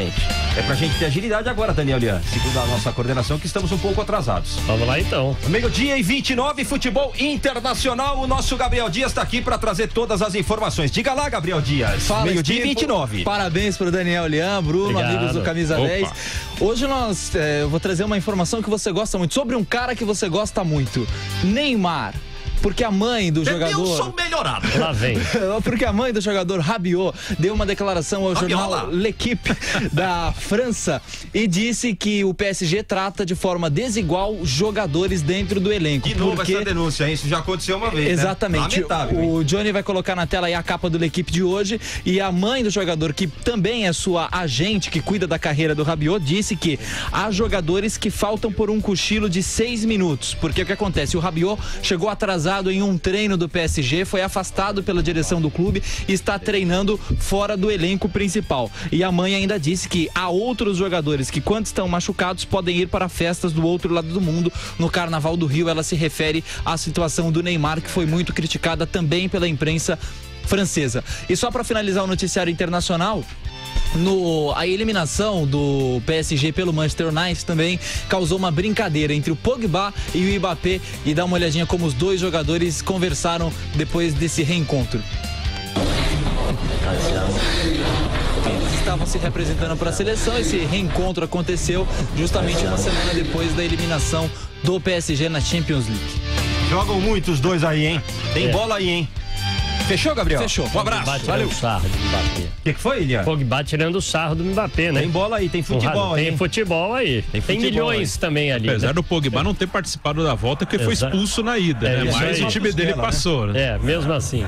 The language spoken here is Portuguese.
assistente. É pra gente ter agilidade agora, Daniel Lian, segundo a nossa coordenação, que estamos um pouco atrasados. Vamos lá então. Meio-dia e 29, futebol internacional. O nosso Gabriel Dias está aqui para trazer todas as informações. Diga lá, Gabriel Dias. Meio-dia e 29. Parabéns pro Daniel Lian, Bruno, Obrigado. amigos do Camisa Opa. 10. Hoje nós é, eu vou trazer uma informação que você gosta muito, sobre um cara que você gosta muito. Neymar. Porque a mãe do jogador. Melhorado. Lá vem. Porque a mãe do jogador Rabiot deu uma declaração ao Rabiola. jornal L'Equipe da França e disse que o PSG trata de forma desigual jogadores dentro do elenco. De novo porque... essa denúncia, hein? Isso já aconteceu uma vez. né? Exatamente. Hein? o Johnny vai colocar na tela aí a capa do L'Equipe de hoje e a mãe do jogador, que também é sua agente, que cuida da carreira do Rabiot, disse que há jogadores que faltam por um cochilo de seis minutos. Porque o que acontece? O Rabiot chegou atrasado em um treino do PSG, foi afastado pela direção do clube e está treinando fora do elenco principal. E a mãe ainda disse que há outros jogadores que, quando estão machucados, podem ir para festas do outro lado do mundo. No Carnaval do Rio, ela se refere à situação do Neymar, que foi muito criticada também pela imprensa francesa. E só para finalizar o noticiário internacional, no, a eliminação do PSG pelo Manchester United também causou uma brincadeira entre o Pogba e o Mbappé e dá uma olhadinha como os dois jogadores conversaram depois desse reencontro. Eles estavam se representando para a seleção. Esse reencontro aconteceu justamente uma semana depois da eliminação do PSG na Champions League. Jogam muito os dois aí, hein? Tem É. bola aí, hein? Fechou, Gabriel? Fechou. Um abraço. Valeu. o sarro do Mbappé. O que, que foi, Ilian? Pogba tirando o sarro do Mbappé, né? Tem bola aí, tem futebol aí. Tem hein? futebol aí. Tem Tem, futebol milhões também ali. Apesar né? do Pogba não ter participado da volta, porque foi expulso na ida, É, né? Mas aí. o time dele né? passou, né? É, mesmo assim.